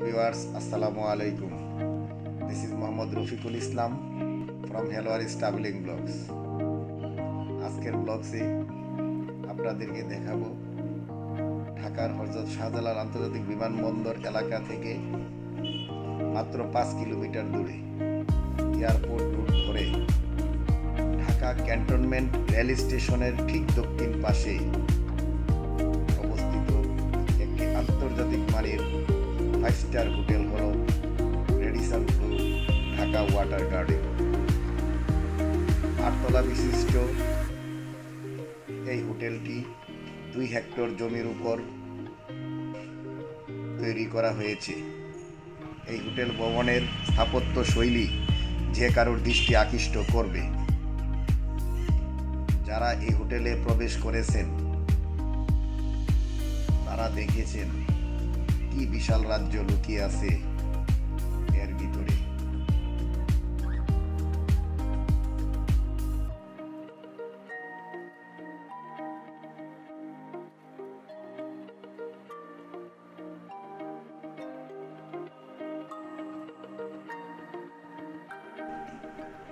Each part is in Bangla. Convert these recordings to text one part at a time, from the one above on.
ভিউয়ার্স, আসসালামু আলাইকুম। This is Mohammad Rafiqul Islam from হেলোয়ারিস স্টাবলিং ব্লগস আজকের ব্লগসে আপনাদেরকে দেখাবো ঢাকার হজরত শাহজালাল আন্তর্জাতিক বিমানবন্দর এলাকা থেকে মাত্র পাঁচ কিলোমিটার দূরে এয়ারপোর্ট রুট ধরে ঢাকা ক্যান্টনমেন্ট রেল স্টেশনের ঠিক দক্ষিণ পাশে ফাইভ স্টার হোটেল হল Radisson Blu Dhaka Water Garden. আটতলা বিশিষ্ট এই হোটেলটি দুই হেক্টর জমির উপর তৈরি করা হয়েছে। এই হোটেল ভবনের স্থাপত্য শৈলী যে কারোর দৃষ্টি আকৃষ্ট করবে। যারা এই হোটেলে প্রবেশ করেছেন, তারা দেখেছেন কি বিশাল রাজ্য লুকিয়ে আছে এর ভিতরে?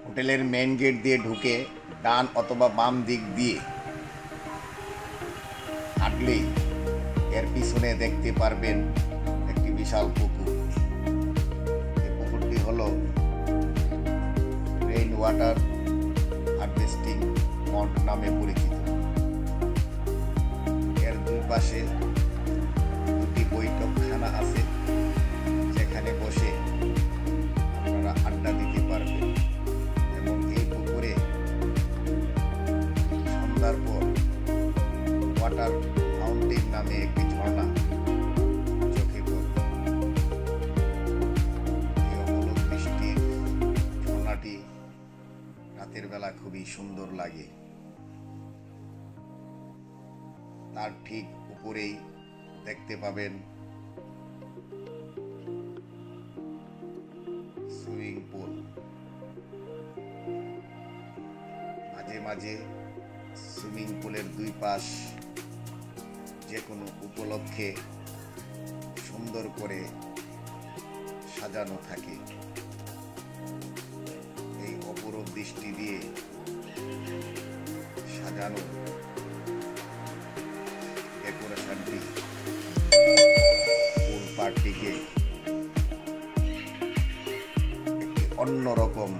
হোটেলের মেইন গেট দিয়ে ঢুকে ডান অথবা বাম দিক দিয়ে হাঁটলেই এর পিছনে দেখতে পারবেন বিশাল পুকুর। এই পুকুরটি হল রেইন ওয়াটার হার্ভেস্টিং পন্ড নামে পরিচিত। এর দুই পাশে দুটি বৈঠকখানা আছে। লাগে। তার ঠিক উপরেই দেখতে পাবেন সুইমিং পুল। মাঝে মাঝে সুইমিং পুলের দুই পাশ যে কোনো উপলক্ষে সুন্দর করে সাজানো থাকে। এই অপরূপ দৃষ্টি দিয়ে সাজানো ডেকোরেশনটি ফুল পার্টিকে একটি অন্যরকম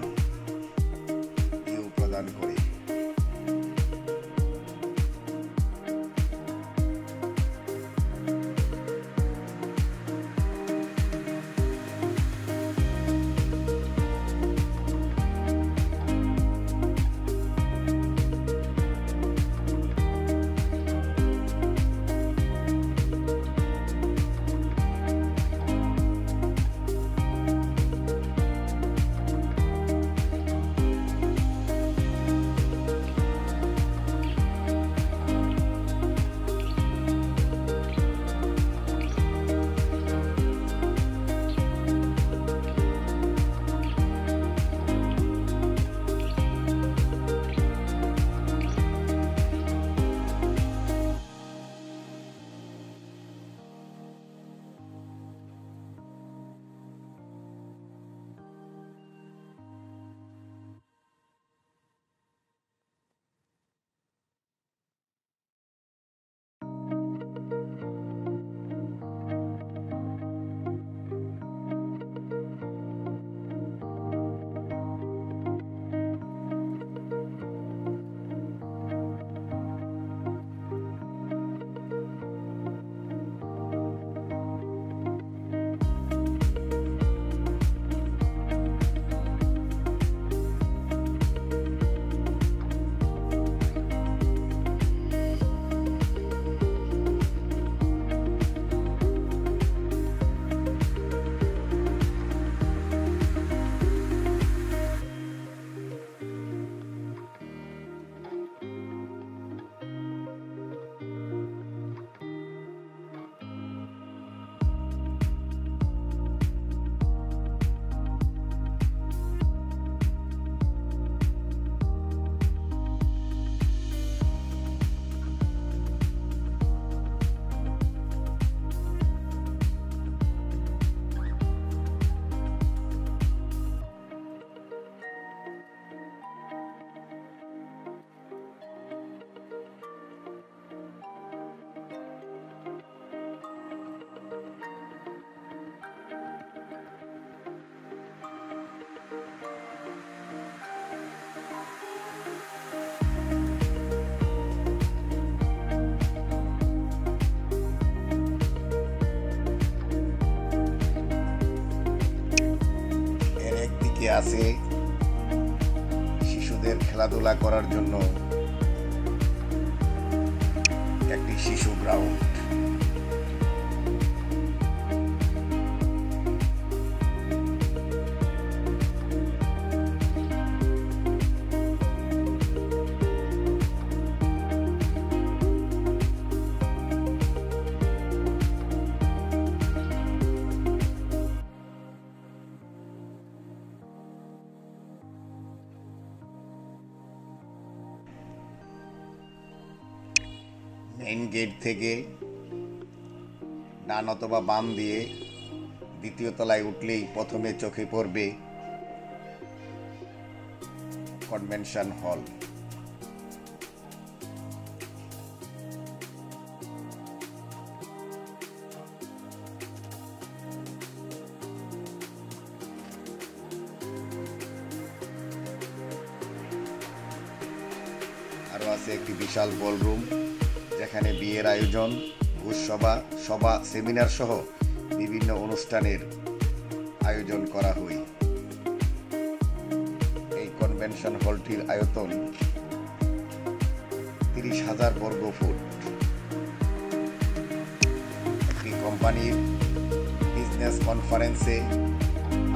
আছে শিশুদের খেলাধুলা করার জন্য একটি শিশু গ্রাউন্ড। গেট থেকে ডান অথবা বাম দিয়ে দ্বিতীয় তলায় উঠলেই প্রথমে চোখে পড়বে কনভেনশন হল। আরও আছে একটি বিশাল বলরুম যেখানে বিয়ের আয়োজন, ভোজসভা, সভা, সেমিনার সহ বিভিন্ন অনুষ্ঠানের আয়োজন করা হয়। এই কনভেনশন হলটির আয়তন তিরিশ হাজার বর্গ ফুট। একটি কোম্পানির বিজনেস কনফারেন্সে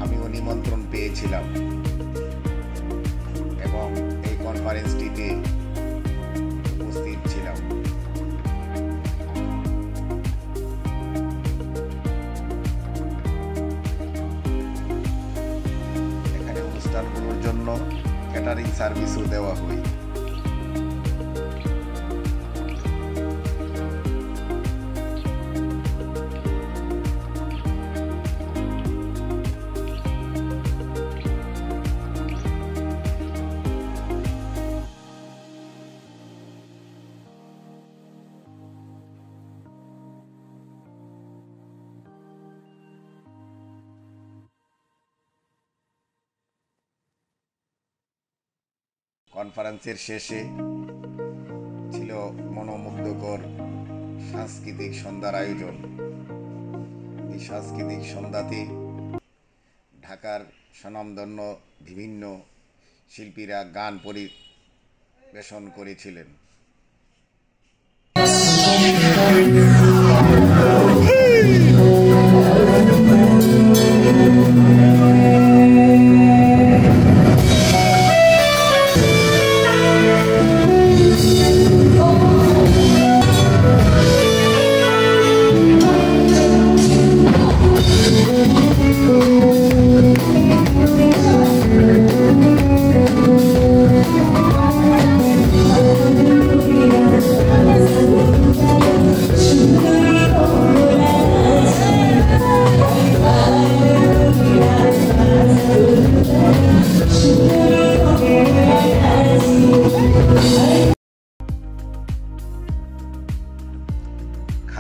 আমিও নিমন্ত্রণ পেয়েছিলাম। এবং এই কনফারেন্সটিতে सर्विस उदेवा हुई কনফারেন্সের শেষে ছিল মনোমুগ্ধকর সাংস্কৃতিক সন্ধ্যার আয়োজন। এই সাংস্কৃতিক সন্ধ্যাতে ঢাকার স্বনামধন্য বিভিন্ন শিল্পীরা গান পরিবেশন করেছিলেন।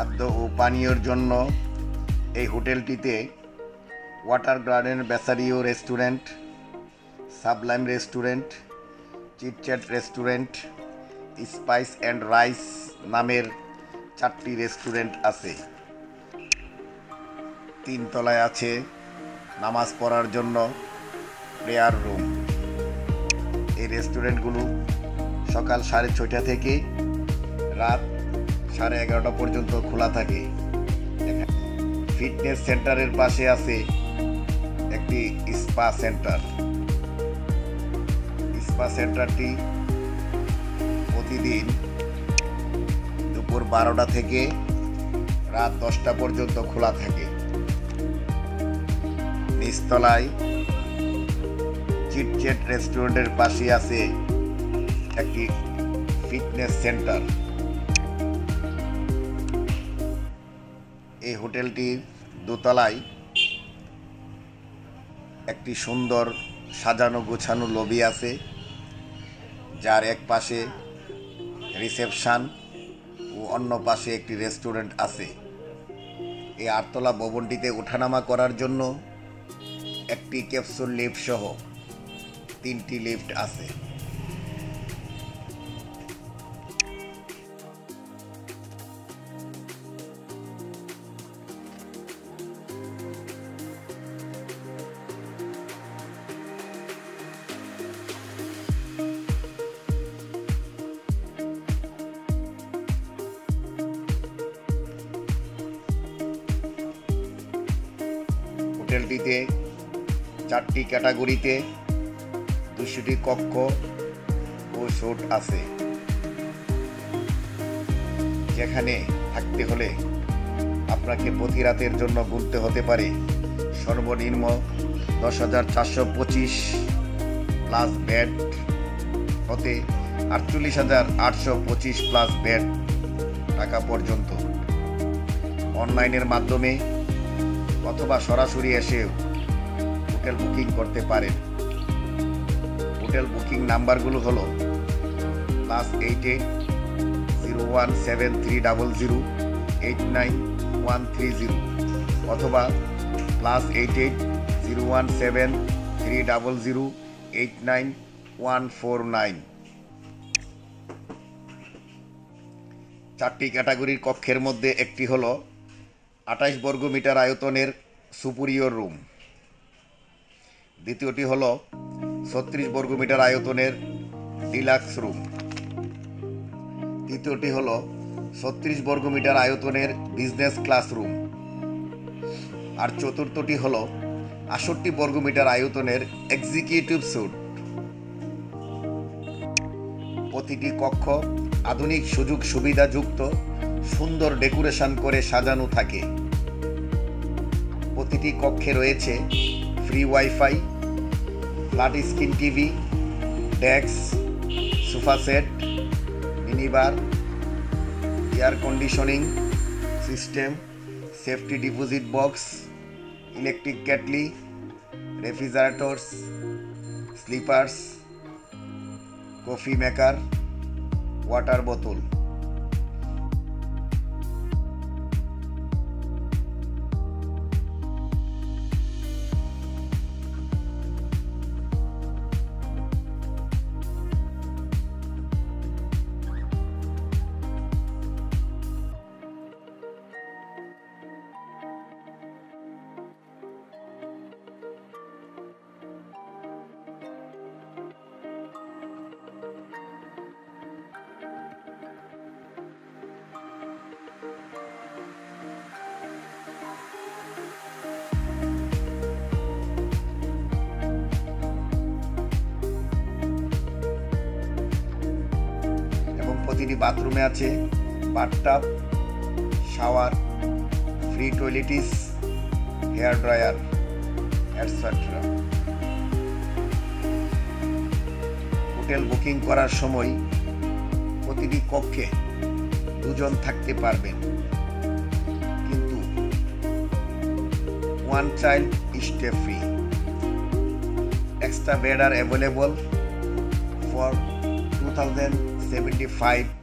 খাদ্য ও পানীয়র জন্য এই হোটেলটিতে water garden বেসারিও restaurant, Sublime restaurant Chit Chat restaurant, Spice and Rice নামের চারটি রেস্টুরেন্ট আছে। তিনতলায় আছে নামাজ পড়ার জন্য প্রেয়ার রুম। এই রেস্টুরেন্টগুলো সকাল সাড়ে ছয়টা থেকে রাত সাড়ে এগারোটা পর্যন্ত খোলা থাকে। ফিটনেস সেন্টারের পাশে আছে একটি স্পা সেন্টার। স্পা সেন্টারটি প্রতিদিন দুপুর বারোটা থেকে রাত দশটা পর্যন্ত খোলা থাকে। নিচতলায় চিটচেট রেস্টুরেন্টের পাশে আছে একটি ফিটনেস সেন্টার। হোটেলটির দোতলায় একটি সুন্দর সাজানো গোছানো লবি আছে, যার এক পাশে রিসেপশন ও অন্য পাশে একটি রেস্টুরেন্ট আছে। এই আটতলা ভবনটিতে ওঠানামা করার জন্য একটি ক্যাপসুল লিফট সহ তিনটি লিফট আছে। হোটেলটিতে চারটি ক্যাটাগরিতে দুশোটি কক্ষ ও শুট আছে। যেখানে থাকতে হলে আপনাকে প্রতি রাতের জন্য গুনতে হতে পারে। সর্বনিম্ন দশ হাজার চারশো পঁচিশ প্লাস বেড, হতে আটচল্লিশ হাজার আটশো পঁচিশ প্লাস বেড টাকা পর্যন্ত। অনলাইনের মাধ্যমে অথবা সরাসরি এসেও হোটেল বুকিং করতে পারেন। হোটেল বুকিং নাম্বারগুলো হলো plus eight eight zero one seven three double zero eight nine one three zero অথবা plus eight eight zero one seven three double zero eight nine one four nine. চারটি ক্যাটাগরির কক্ষের মধ্যে একটি হলো আঠাশ বর্গমিটার আয়তনের সুপুরিয়র রুম। দ্বিতীয়টি হল ছত্রিশ বর্গমিটার আয়তনের ডিলাক্স রুম। তৃতীয়টি হল ছত্রিশ বর্গমিটার আয়তনের বিজনেস ক্লাস রুম। আর চতুর্থটি হল আষট্টি বর্গমিটার আয়তনের এক্সিকিউটিভ স্যুট প্রতিটি কক্ষ আধুনিক সুযোগ সুবিধাযুক্ত সুন্দর ডেকোরেশন করে সাজানো থাকে। প্রতিটি কক্ষে রয়েছে free wifi flat screen TV desk sofa set minibar air conditioning system safety deposit box electric kettle refrigerators slippers coffee maker water বোতল প্রতিটি বাথরুমে আছে bathtub shower, free toiletries, hair dryer etcetera hotel booking করার সময় প্রতিটি কক্ষে দুজন থাকতে পারবেন। কিন্তু one child stay free extra bed R available for 75